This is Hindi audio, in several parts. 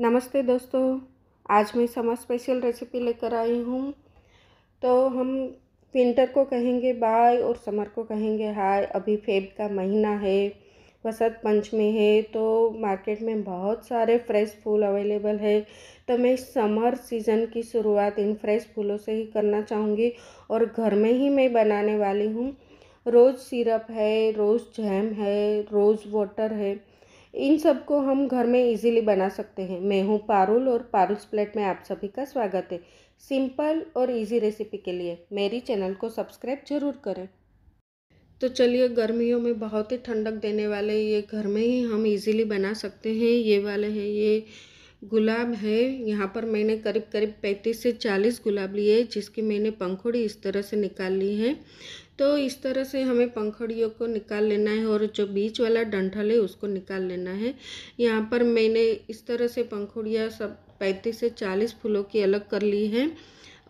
नमस्ते दोस्तों, आज मैं समर स्पेशल रेसिपी लेकर आई हूँ। तो हम विंटर को कहेंगे बाय और समर को कहेंगे हाय। अभी फेब का महीना है, वसंत पंचमी है तो मार्केट में बहुत सारे फ्रेश फूल अवेलेबल है। तो मैं समर सीज़न की शुरुआत इन फ्रेश फूलों से ही करना चाहूँगी और घर में ही मैं बनाने वाली हूँ। रोज़ सिरप है, रोज़ जैम है, रोज़ वाटर है। इन सबको हम घर में इजीली बना सकते हैं। मैं हूँ पारुल और पारुल्स प्लेट में आप सभी का स्वागत है। सिंपल और इजी रेसिपी के लिए मेरी चैनल को सब्सक्राइब ज़रूर करें। तो चलिए, गर्मियों में बहुत ही ठंडक देने वाले ये घर में ही हम इजीली बना सकते हैं। ये वाले हैं, ये गुलाब है। यहाँ पर मैंने करीब करीब पैंतीस से चालीस गुलाब लिए जिसकी मैंने पंखुड़ी इस तरह से निकाल ली है। तो इस तरह से हमें पंखड़ियों को निकाल लेना है और जो बीच वाला डंठल है उसको निकाल लेना है। यहाँ पर मैंने इस तरह से पंखुड़ियाँ सब पैंतीस से चालीस फूलों की अलग कर ली है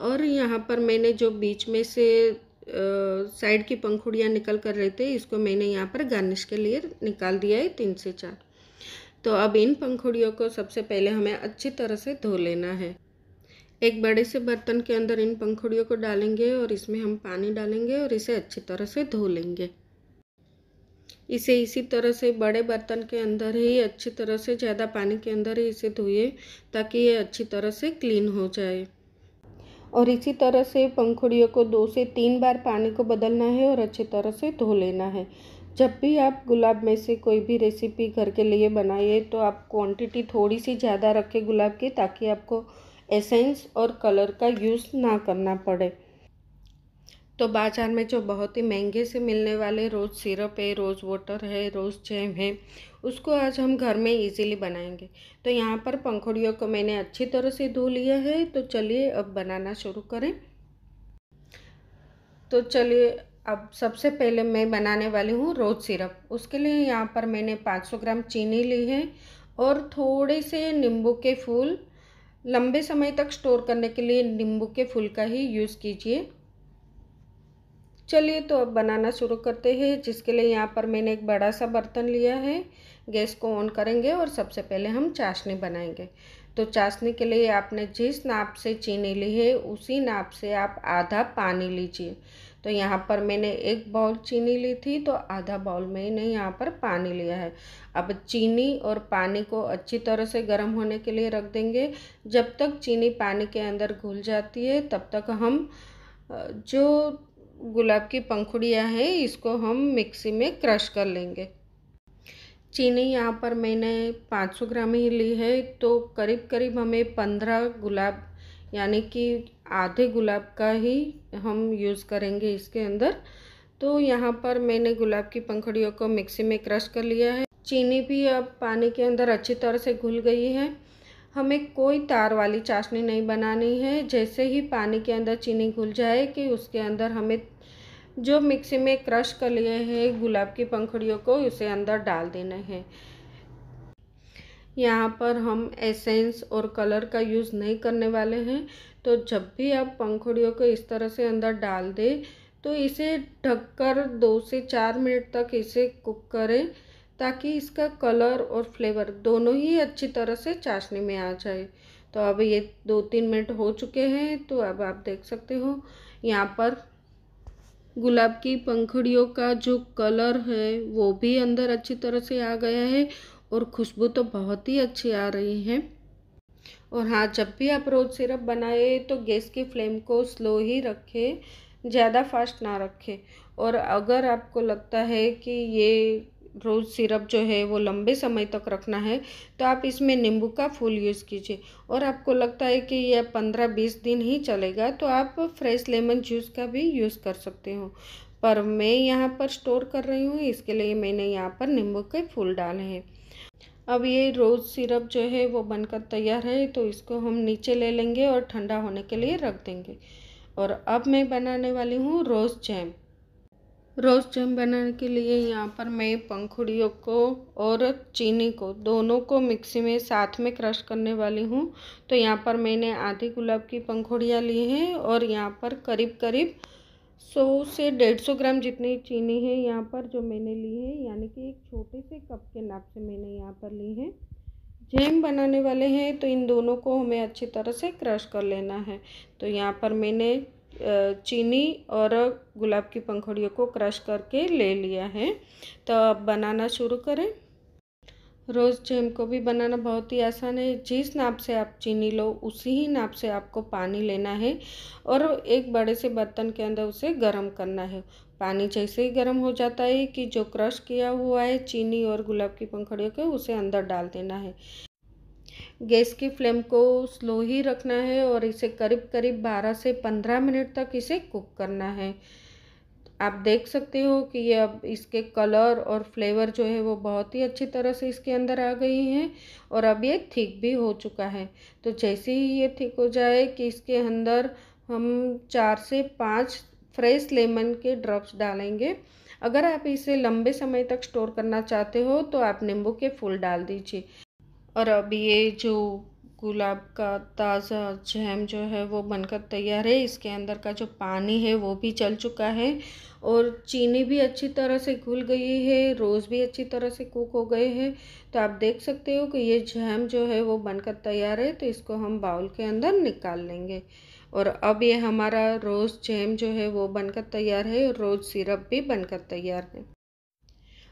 और यहाँ पर मैंने जो बीच में से साइड की पंखुड़ियाँ निकल कर रहे थे, इसको मैंने यहाँ पर गार्निश के लिए निकाल दिया है तीन से चार। तो अब इन पंखुड़ियों को सबसे पहले हमें अच्छी तरह से धो लेना है। एक बड़े से बर्तन के अंदर इन पंखुड़ियों को डालेंगे और इसमें हम पानी डालेंगे और इसे अच्छी तरह से धो लेंगे। इसे इसी तरह से बड़े बर्तन के अंदर ही, अच्छी तरह से, ज़्यादा पानी के अंदर ही इसे धोइए, ताकि ये अच्छी तरह से क्लीन हो जाए। और इसी तरह से पंखुड़ियों को दो से तीन बार पानी को बदलना है और अच्छी तरह से धो लेना है। जब भी आप गुलाब में से कोई भी रेसिपी घर के लिए बनाइए तो आप क्वांटिटी थोड़ी सी ज़्यादा रखें गुलाब की, ताकि आपको एसेंस और कलर का यूज़ ना करना पड़े। तो बाज़ार में जो बहुत ही महँगे से मिलने वाले रोज़ सिरप है, रोज़ वाटर है, रोज़ जैम है, उसको आज हम घर में इजीली बनाएँगे। तो यहाँ पर पंखुड़ियों को मैंने अच्छी तरह से धो लिया है तो चलिए अब बनाना शुरू करें। तो चलिए, अब सबसे पहले मैं बनाने वाली हूँ रोज़ सिरप। उसके लिए यहाँ पर मैंने 500 ग्राम चीनी ली है और थोड़े से नींबू के फूल लंबे समय तक स्टोर करने के लिए नींबू के फूल का ही यूज़ कीजिए। चलिए तो अब बनाना शुरू करते हैं, जिसके लिए यहाँ पर मैंने एक बड़ा सा बर्तन लिया है। गैस को ऑन करेंगे और सबसे पहले हम चाशनी बनाएँगे। तो चाशनी के लिए आपने जिस नाप से चीनी ली है, उसी नाप से आप आधा पानी लीजिए। तो यहाँ पर मैंने एक बाउल चीनी ली थी तो आधा बाउल मैंने यहाँ पर पानी लिया है। अब चीनी और पानी को अच्छी तरह से गर्म होने के लिए रख देंगे। जब तक चीनी पानी के अंदर घुल जाती है, तब तक हम जो गुलाब की पंखुड़ियाँ हैं, इसको हम मिक्सी में क्रश कर लेंगे। चीनी यहाँ पर मैंने 500 ग्राम ही ली है तो करीब करीब हमें पंद्रह गुलाब यानी कि आधे गुलाब का ही हम यूज़ करेंगे इसके अंदर। तो यहाँ पर मैंने गुलाब की पंखड़ियों को मिक्सी में क्रश कर लिया है। चीनी भी अब पानी के अंदर अच्छी तरह से घुल गई है। हमें कोई तार वाली चाशनी नहीं बनानी है। जैसे ही पानी के अंदर चीनी घुल जाए कि उसके अंदर हमें जो मिक्सी में क्रश कर लिए हैं गुलाब की पंखड़ियों को, उसे अंदर डाल देना है। यहाँ पर हम एसेंस और कलर का यूज़ नहीं करने वाले हैं। तो जब भी आप पंखुड़ियों को इस तरह से अंदर डाल दें तो इसे ढककर दो से चार मिनट तक इसे कुक करें, ताकि इसका कलर और फ्लेवर दोनों ही अच्छी तरह से चाशनी में आ जाए। तो अब ये दो तीन मिनट हो चुके हैं तो अब आप देख सकते हो, यहाँ पर गुलाब की पंखुड़ियों का जो कलर है, वो भी अंदर अच्छी तरह से आ गया है। और खुशबू तो बहुत ही अच्छी आ रही है। और हाँ जब भी आप रोज़ सिरप बनाए तो गैस की फ्लेम को स्लो ही रखें, ज़्यादा फास्ट ना रखें। और अगर आपको लगता है कि ये रोज़ सिरप जो है वो लंबे समय तक रखना है तो आप इसमें नींबू का फूल यूज़ कीजिए। और आपको लगता है कि यह पंद्रह बीस दिन ही चलेगा तो आप फ्रेश लेमन जूस का भी यूज़ कर सकते हो। पर मैं यहाँ पर स्टोर कर रही हूँ, इसके लिए मैंने यहाँ पर नींबू के फूल डाले हैं। अब ये रोज़ सिरप जो है वो बनकर तैयार है तो इसको हम नीचे ले लेंगे और ठंडा होने के लिए रख देंगे। और अब मैं बनाने वाली हूँ रोज़ जैम। रोज़ जैम बनाने के लिए यहाँ पर मैं पंखुड़ियों को और चीनी को दोनों को मिक्सी में साथ में क्रश करने वाली हूँ। तो यहाँ पर मैंने आधी गुलाब की पंखुड़ियाँ ली हैं और यहाँ पर करीब करीब सौ से डेढ़ सौ ग्राम जितनी चीनी है यहाँ पर जो मैंने ली है, यानी कप के नाप से मैंने यहाँ पर ली है। जैम बनाने वाले हैं तो इन दोनों को हमें अच्छी तरह से क्रश कर लेना है। तो यहाँ पर मैंने चीनी और गुलाब की पंखुड़ियों को क्रश करके ले लिया है। तो अब बनाना शुरू करें। रोज़ जैम को भी बनाना बहुत ही आसान है। जिस नाप से आप चीनी लो, उसी ही नाप से आपको पानी लेना है और एक बड़े से बर्तन के अंदर उसे गर्म करना है। पानी जैसे ही गर्म हो जाता है कि जो क्रश किया हुआ है, चीनी और गुलाब की पंखड़ियों के, उसे अंदर डाल देना है। गैस की फ्लेम को स्लो ही रखना है और इसे करीब करीब 12 से 15 मिनट तक इसे कुक करना है। आप देख सकते हो कि ये अब इसके कलर और फ्लेवर जो है वो बहुत ही अच्छी तरह से इसके अंदर आ गई हैं और अब ये थिक भी हो चुका है। तो जैसे ही ये थिक हो जाए कि इसके अंदर हम चार से पाँच फ्रेश लेमन के ड्रॉप्स डालेंगे, अगर आप इसे लंबे समय तक स्टोर करना चाहते हो तो आप नींबू के फूल डाल दीजिए। और अब ये जो गुलाब का ताज़ा जैम जो है वो बनकर तैयार है, इसके अंदर का जो पानी है वो भी चल चुका है। और चीनी भी अच्छी तरह से घुल गई है, रोज़ भी अच्छी तरह से कुक हो गए हैं। तो आप देख सकते हो कि ये जैम जो है वो बनकर तैयार है तो इसको हम बाउल के अंदर निकाल लेंगे। और अब ये हमारा रोज़ जैम जो है वो बनकर तैयार है और रोज़ सिरप भी बनकर तैयार है।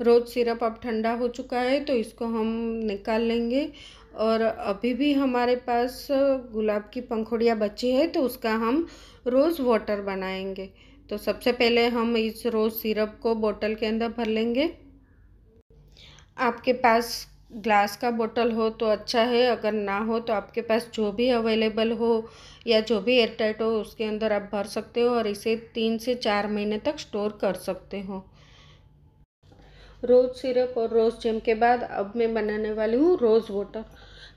रोज़ सिरप अब ठंडा हो चुका है तो इसको हम निकाल लेंगे। और अभी भी हमारे पास गुलाब की पंखुड़ियाँ बची है तो उसका हम रोज़ वाटर बनाएँगे। तो सबसे पहले हम इस रोज़ सिरप को बोतल के अंदर भर लेंगे। आपके पास ग्लास का बोतल हो तो अच्छा है, अगर ना हो तो आपके पास जो भी अवेलेबल हो या जो भी एयरटाइट हो उसके अंदर आप भर सकते हो और इसे तीन से चार महीने तक स्टोर कर सकते हो। रोज़ सिरप और रोज़ जेम के बाद अब मैं बनाने वाली हूँ रोज़ वाटर।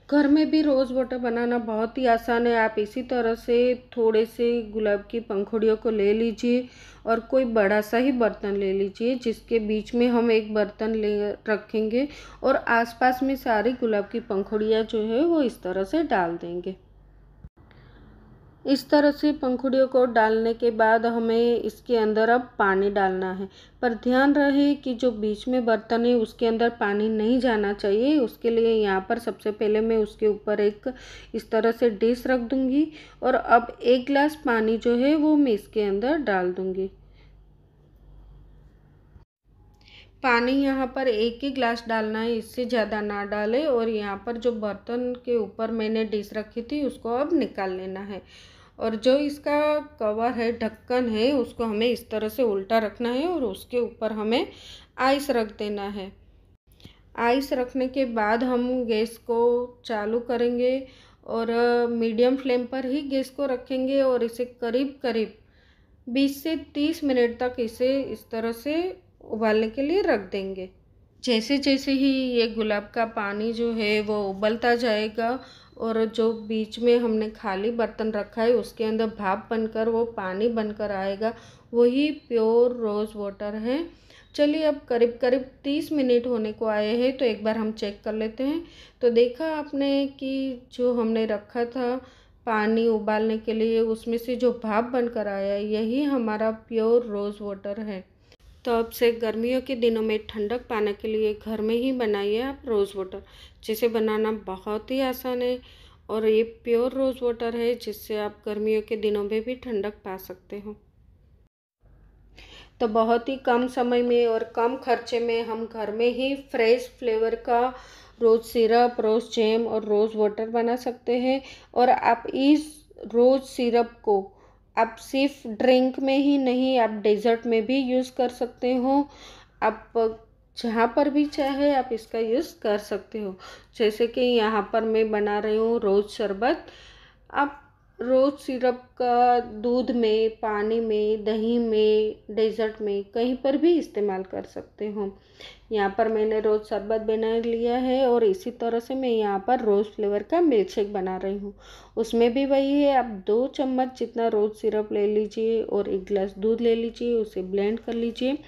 घर में भी रोज़ वाटर बनाना बहुत ही आसान है। आप इसी तरह से थोड़े से गुलाब की पंखुड़ियों को ले लीजिए और कोई बड़ा सा ही बर्तन ले लीजिए, जिसके बीच में हम एक बर्तन ले रखेंगे और आसपास में सारी गुलाब की पंखुड़ियाँ जो है वो इस तरह से डाल देंगे। इस तरह से पंखुड़ियों को डालने के बाद हमें इसके अंदर अब पानी डालना है। पर ध्यान रहे कि जो बीच में बर्तन है, उसके अंदर पानी नहीं जाना चाहिए। उसके लिए यहाँ पर सबसे पहले मैं उसके ऊपर एक इस तरह से डिश रख दूँगी और अब एक गिलास पानी जो है, वो मैं इसके अंदर डाल दूँगी। पानी यहाँ पर एक ही ग्लास डालना है, इससे ज़्यादा ना डालें और यहाँ पर जो बर्तन के ऊपर मैंने डिश रखी थी, उसको अब निकाल लेना है। और जो इसका कवर है, ढक्कन है, उसको हमें इस तरह से उल्टा रखना है और उसके ऊपर हमें आइस रख देना है। आइस रखने के बाद हम गैस को चालू करेंगे और मीडियम फ्लेम पर ही गैस को रखेंगे और इसे करीब करीब 20 से 30 मिनट तक इसे इस तरह से उबालने के लिए रख देंगे। जैसे जैसे ही ये गुलाब का पानी जो है वो उबलता जाएगा और जो बीच में हमने खाली बर्तन रखा है, उसके अंदर भाप बनकर, वो पानी बनकर आएगा। वही प्योर रोज़ वाटर है। चलिए अब करीब करीब तीस मिनट होने को आए हैं तो एक बार हम चेक कर लेते हैं। तो देखा आपने कि जो हमने रखा था पानी उबालने के लिए, उसमें से जो भाप बनकर आया यही हमारा प्योर रोज़ वाटर है। तो अब से गर्मियों के दिनों में ठंडक पाने के लिए घर में ही बनाइए आप रोज़ वाटर, जिसे बनाना बहुत ही आसान है और ये प्योर रोज़ वाटर है जिससे आप गर्मियों के दिनों में भी ठंडक पा सकते हो। तो बहुत ही कम समय में और कम खर्चे में हम घर में ही फ्रेश फ्लेवर का रोज़ सिरप, रोज़ जैम और रोज़ वाटर बना सकते हैं और आप इस रोज़ सिरप को आप सिर्फ़ ड्रिंक में ही नहीं, आप डेज़र्ट में भी यूज़ कर सकते हो। आप जहाँ पर भी चाहे आप इसका यूज़ कर सकते हो। जैसे कि यहाँ पर मैं बना रही हूँ रोज़ शरबत। आप रोज़ सिरप का दूध में, पानी में, दही में, डेज़र्ट में कहीं पर भी इस्तेमाल कर सकते हो। यहाँ पर मैंने रोज़ शरबत बना लिया है और इसी तरह से मैं यहाँ पर रोज़ फ्लेवर का मिल्क शेक बना रही हूँ। उसमें भी वही है, आप दो चम्मच जितना रोज़ सिरप ले लीजिए और एक गिलास दूध ले लीजिए, उसे ब्लेंड कर लीजिए।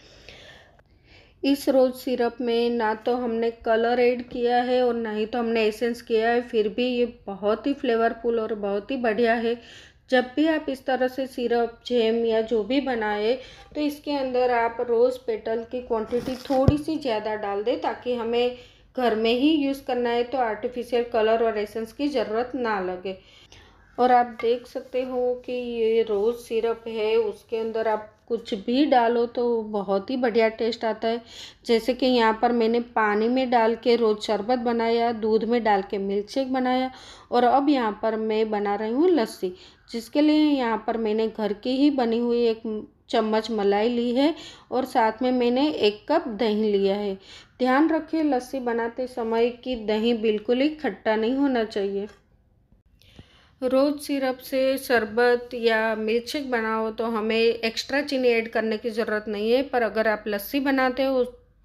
इस रोज़ सिरप में ना तो हमने कलर ऐड किया है और ना ही तो हमने एसेंस किया है, फिर भी ये बहुत ही फ्लेवरफुल और बहुत ही बढ़िया है। जब भी आप इस तरह से सिरप, जैम या जो भी बनाए तो इसके अंदर आप रोज़ पेटल की क्वांटिटी थोड़ी सी ज़्यादा डाल दें ताकि हमें घर में ही यूज़ करना है तो आर्टिफिशियल कलर और एसेंस की ज़रूरत ना लगे। और आप देख सकते हो कि ये रोज़ सिरप है, उसके अंदर आप कुछ भी डालो तो बहुत ही बढ़िया टेस्ट आता है। जैसे कि यहाँ पर मैंने पानी में डाल के रोज़ शरबत बनाया, दूध में डाल के मिल्क शेक बनाया और अब यहाँ पर मैं बना रही हूँ लस्सी, जिसके लिए यहाँ पर मैंने घर की ही बनी हुई एक चम्मच मलाई ली है और साथ में मैंने एक कप दही लिया है। ध्यान रखिए, लस्सी बनाते समय कि दही बिल्कुल ही खट्टा नहीं होना चाहिए। रोज़ सिरप से शरबत या मिल्क शेक बनाओ तो हमें एक्स्ट्रा चीनी ऐड करने की ज़रूरत नहीं है, पर अगर आप लस्सी बनाते हो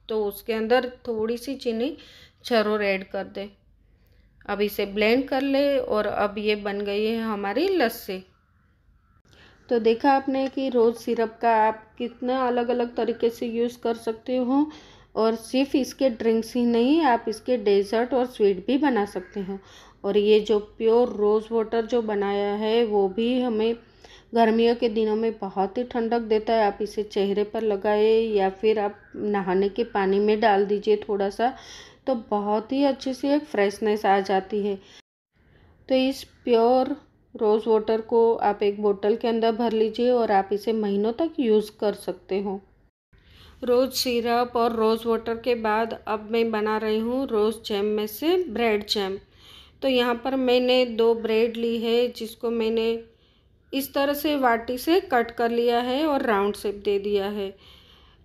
तो उसके अंदर थोड़ी सी चीनी ज़रूर ऐड कर दें। अब इसे ब्लेंड कर ले और अब ये बन गई है हमारी लस्सी। तो देखा आपने कि रोज़ सिरप का आप कितना अलग अलग तरीके से यूज़ कर सकते हो, और सिर्फ़ इसके ड्रिंक्स ही नहीं, आप इसके डेज़र्ट और स्वीट भी बना सकते हो। और ये जो प्योर रोज़ वाटर जो बनाया है, वो भी हमें गर्मियों के दिनों में बहुत ही ठंडक देता है। आप इसे चेहरे पर लगाए या फिर आप नहाने के पानी में डाल दीजिए थोड़ा सा तो बहुत ही अच्छे से एक फ्रेशनेस आ जाती है। तो इस प्योर रोज़ वाटर को आप एक बोतल के अंदर भर लीजिए और आप इसे महीनों तक यूज़ कर सकते हो। रोज़ सिरप और रोज़ वाटर के बाद अब मैं बना रही हूँ रोज़ जैम में से ब्रेड जैम। तो यहाँ पर मैंने दो ब्रेड ली है, जिसको मैंने इस तरह से वाटी से कट कर लिया है और राउंड शेप दे दिया है।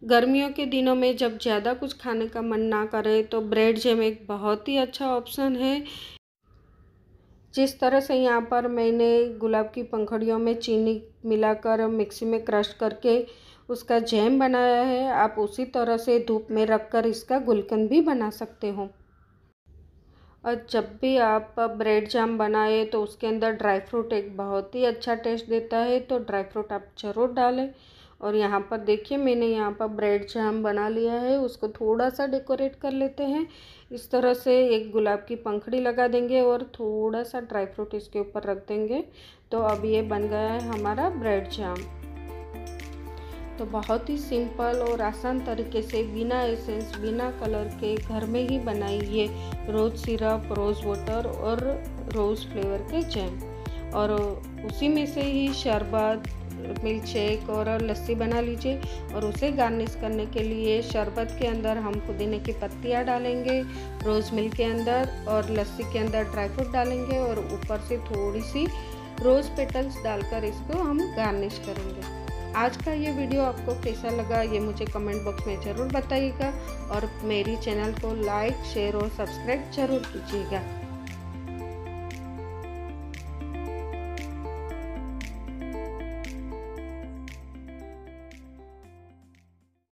गर्मियों के दिनों में जब ज़्यादा कुछ खाने का मन ना करे तो ब्रेड जैम एक बहुत ही अच्छा ऑप्शन है। जिस तरह से यहाँ पर मैंने गुलाब की पंखड़ियों में चीनी मिलाकर मिक्सी में क्रश करके उसका जैम बनाया है, आप उसी तरह से धूप में रखकर इसका गुलकंद भी बना सकते हो। और जब भी आप ब्रेड जाम बनाए तो उसके अंदर ड्राई फ्रूट एक बहुत ही अच्छा टेस्ट देता है तो ड्राई फ्रूट आप ज़रूर डालें। और यहाँ पर देखिए, मैंने यहाँ पर ब्रेड जाम बना लिया है, उसको थोड़ा सा डेकोरेट कर लेते हैं। इस तरह से एक गुलाब की पंखड़ी लगा देंगे और थोड़ा सा ड्राई फ्रूट इसके ऊपर रख देंगे। तो अब ये बन गया है हमारा ब्रेड जाम। तो बहुत ही सिंपल और आसान तरीके से बिना एसेंस, बिना कलर के घर में ही बनाइए रोज़ सिरप, रोज़ वाटर और रोज़ फ्लेवर के जैम। और उसी में से ही शरबत मिल्क शेक और लस्सी बना लीजिए और उसे गार्निश करने के लिए शरबत के अंदर हम पुदीने की पत्तियाँ डालेंगे, रोज़ मिल्क के अंदर और लस्सी के अंदर ड्राई फ्रूट डालेंगे और ऊपर से थोड़ी सी रोज़ पेटल्स डालकर इसको हम गार्निश करेंगे। आज का ये वीडियो आपको कैसा लगा, ये मुझे कमेंट बॉक्स में ज़रूर बताइएगा और मेरी चैनल को लाइक शेयर और सब्सक्राइब ज़रूर कीजिएगा।